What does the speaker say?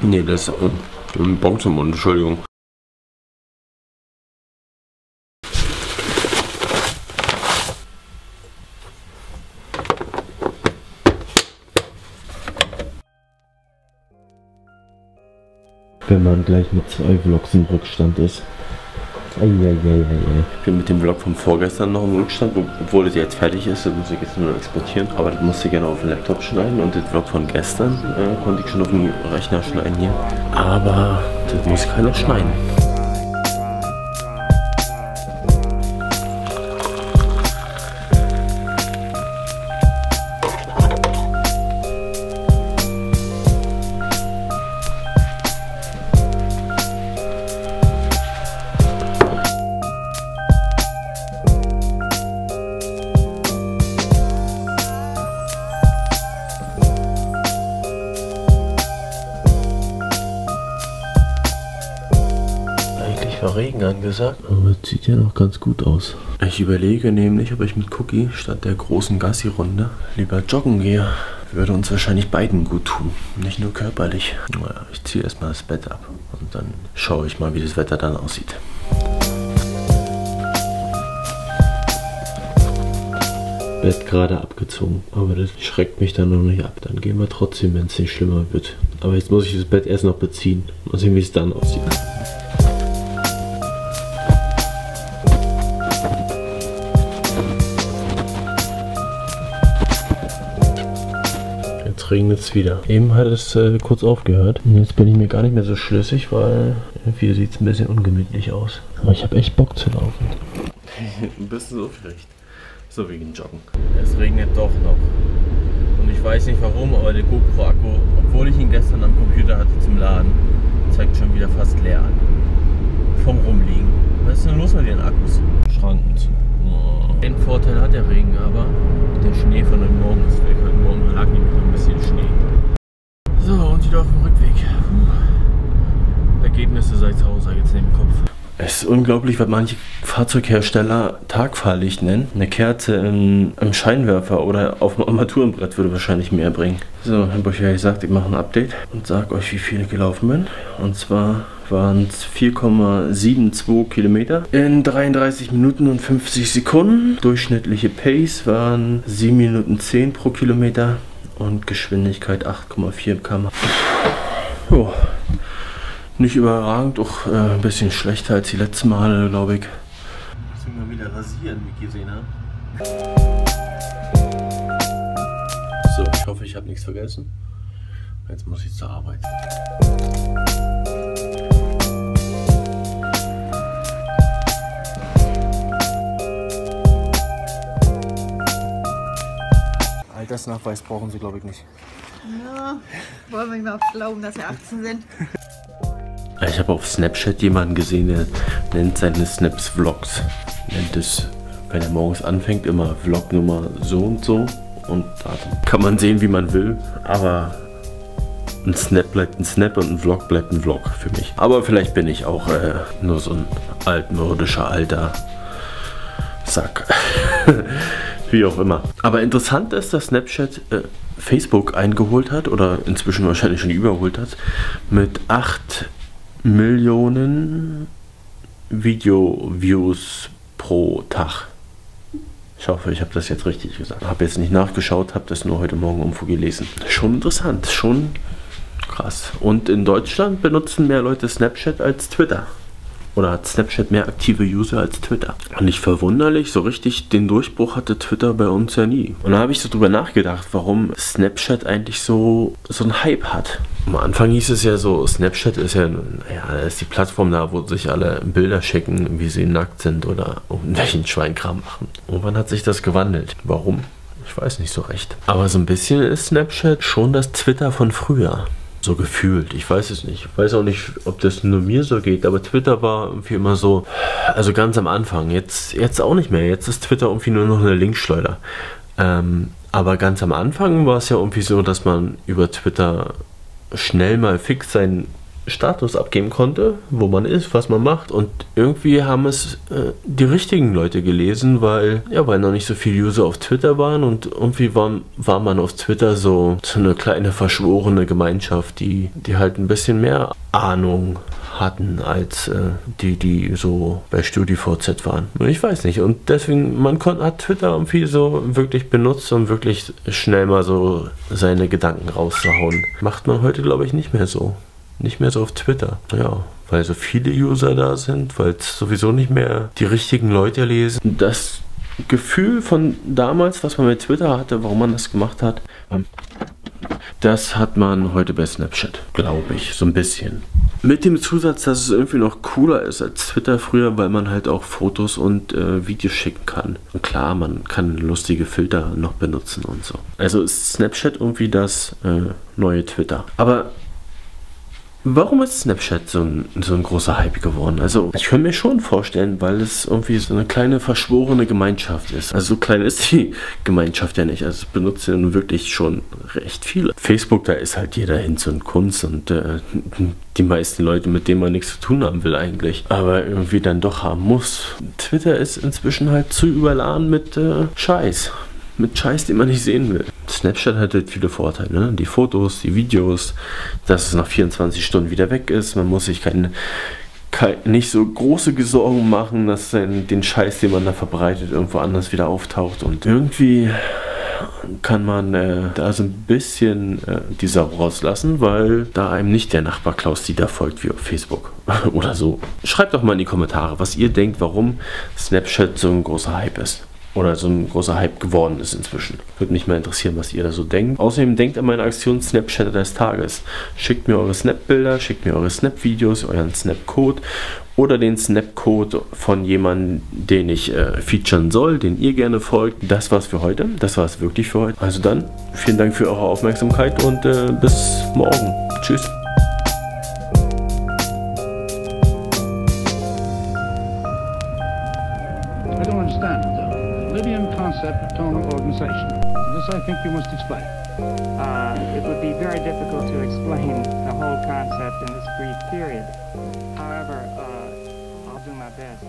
Nee, das ist äh, ein Bon zum Mund, Entschuldigung. Wenn man gleich mit zwei Vlogs im Rückstand ist. Eieieiei. Ich bin mit dem Vlog vom vorgestern noch im Rückstand, obwohl es jetzt fertig ist, das muss ich jetzt nur exportieren. Aber das musste ich gerne auf den Laptop schneiden und den Vlog von gestern äh, konnte ich schon auf dem Rechner schneiden hier. Aber das muss keiner schneiden. Eigentlich war Regen angesagt. Aber es sieht ja noch ganz gut aus. Ich überlege nämlich, ob ich mit Cookie statt der großen Gassi-Runde lieber joggen gehe. Würde uns wahrscheinlich beiden gut tun. Nicht nur körperlich. Naja, ich ziehe erstmal das Bett ab und dann schaue ich mal, wie das Wetter dann aussieht. Bett gerade abgezogen. Aber das schreckt mich dann noch nicht ab. Dann gehen wir trotzdem, wenn es nicht schlimmer wird. Aber jetzt muss ich das Bett erst noch beziehen. Mal sehen, wie es dann aussieht. Regnet es wieder. Eben hat es äh, kurz aufgehört. Jetzt bin ich mir gar nicht mehr so schlüssig, weil irgendwie sieht es ein bisschen ungemütlich aus. Aber ich habe echt Bock zu laufen. Ein bisschen aufgeregt. So wegen Joggen. Es regnet doch noch. Und ich weiß nicht warum, aber der GoPro-Akku, obwohl ich ihn gestern am Computer hatte zum Laden, zeigt schon wieder fast leer an. Vom Rumliegen. Was ist denn los mit den Akkus? Schranken zu. Oh. Den Vorteil hat der Regen aber. Der Schnee von heute Morgen ist weg. Heute Morgen lag nämlich noch ein bisschen Schnee. So, und wieder auf dem Rückweg. Puh. Ergebnisse seit Hause jetzt neben dem Kopf. Es ist unglaublich, was manche Fahrzeughersteller Tagfahrlicht nennen. Eine Kerze im, im Scheinwerfer oder auf dem Armaturenbrett würde wahrscheinlich mehr bringen. So, ich habe euch ja gesagt, ich mache ein Update und sage euch, wie viel ich gelaufen bin. Und zwar waren es 4,72 Kilometer in 33 Minuten und 50 Sekunden. Durchschnittliche Pace waren 7 Minuten 10 pro Kilometer und Geschwindigkeit 8,4 km. Jo. Nicht überragend, auch äh, ein bisschen schlechter als die letzten Male, glaube ich. Muss ich mal wieder rasieren, wie ich gesehen habe. So, ich hoffe, ich habe nichts vergessen. Jetzt muss ich zur Arbeit. Altersnachweis brauchen Sie, glaube ich, nicht. Ja, wollen wir mal glauben, dass wir 18 sind. Ich habe auf Snapchat jemanden gesehen, der nennt seine Snaps Vlogs. Nennt es, wenn er morgens anfängt, immer Vlognummer so und so. Und da kann man sehen, wie man will. Aber ein Snap bleibt ein Snap und ein Vlog bleibt ein Vlog für mich. Aber vielleicht bin ich auch äh, nur so ein altmodischer alter Sack. Wie auch immer. Aber interessant ist, dass Snapchat äh, Facebook eingeholt hat oder inzwischen wahrscheinlich schon überholt hat mit 8 Millionen Video-Views pro Tag. Ich hoffe, ich habe das jetzt richtig gesagt. Habe jetzt nicht nachgeschaut, habe das nur heute Morgen irgendwo gelesen. Schon interessant, schon krass. Und in Deutschland benutzen mehr Leute Snapchat als Twitter. Oder hat Snapchat mehr aktive User als Twitter? Und nicht verwunderlich, so richtig den Durchbruch hatte Twitter bei uns ja nie. Und da habe ich so drüber nachgedacht, warum Snapchat eigentlich so, so einen Hype hat. Am Anfang hieß es ja so, Snapchat ist ja, ja, ist die Plattform da, wo sich alle Bilder schicken, wie sie nackt sind oder irgendwelchen Schweinkram machen. Irgendwann hat sich das gewandelt. Warum? Ich weiß nicht so recht. Aber so ein bisschen ist Snapchat schon das Twitter von früher. So gefühlt. Ich weiß es nicht. Ich weiß auch nicht, ob das nur mir so geht, aber Twitter war irgendwie immer so, also ganz am Anfang. Jetzt, jetzt auch nicht mehr. Jetzt ist Twitter irgendwie nur noch eine Linkschleuder. Ähm, aber ganz am Anfang war es ja irgendwie so, dass man über Twitter schnell mal fix sein Status abgeben konnte, wo man ist, was man macht. Und irgendwie haben es äh, die richtigen Leute gelesen, weil ja, weil noch nicht so viele User auf Twitter waren und irgendwie war, war man auf Twitter so, so eine kleine verschworene Gemeinschaft, die, die halt ein bisschen mehr Ahnung hatten als äh, die, die so bei StudiVZ waren. Und ich weiß nicht. Und deswegen, man kon, hat Twitter irgendwie so wirklich benutzt, um wirklich schnell mal so seine Gedanken rauszuhauen. Macht man heute, glaube ich, nicht mehr so. Nicht mehr so auf Twitter. Ja, weil so viele User da sind, weil es sowieso nicht mehr die richtigen Leute lesen. Das Gefühl von damals, was man mit Twitter hatte, warum man das gemacht hat, ähm, das hat man heute bei Snapchat, glaube ich, so ein bisschen. Mit dem Zusatz, dass es irgendwie noch cooler ist als Twitter früher, weil man halt auch Fotos und äh, Videos schicken kann. Und klar, man kann lustige Filter noch benutzen und so. Also ist Snapchat irgendwie das äh, neue Twitter. Aber Warum ist Snapchat so ein, so ein großer Hype geworden? Also, ich könnte mir schon vorstellen, weil es irgendwie so eine kleine verschworene Gemeinschaft ist. Also, so klein ist die Gemeinschaft ja nicht. Also, es nun wirklich schon recht viele. Facebook, da ist halt jeder Hinz und Kunst und äh, die meisten Leute, mit denen man nichts zu tun haben will eigentlich. Aber irgendwie dann doch haben muss. Twitter ist inzwischen halt zu überladen mit äh, Scheiß mit Scheiß, den man nicht sehen will. Snapchat hat halt viele Vorteile. Ne? Die Fotos, die Videos, dass es nach 24 Stunden wieder weg ist. Man muss sich keine, keine nicht so große Sorgen machen, dass den, Scheiß, den man da verbreitet, irgendwo anders wieder auftaucht. Und irgendwie kann man äh, da so ein bisschen äh, die Sau rauslassen, weil da einem nicht der Nachbar Klaus Dieter folgt wie auf Facebook oder so. Schreibt doch mal in die Kommentare, was ihr denkt, warum Snapchat so ein großer Hype ist oder so ein großer Hype geworden ist inzwischen. Würde mich mal interessieren, was ihr da so denkt. Außerdem denkt an meine Aktion Snapchat des Tages. Schickt mir eure Snap-Bilder, schickt mir eure Snap-Videos, euren Snap-Code oder den Snap-Code von jemandem, den ich äh, featuren soll, den ihr gerne folgt. Das war's für heute. Das war's wirklich für heute. Also dann, vielen Dank für eure Aufmerksamkeit und äh, bis morgen. Tschüss. Tonal organization. This I think you must explain. Uh, it would be very difficult to explain the whole concept in this brief period. However, uh, I'll do my best.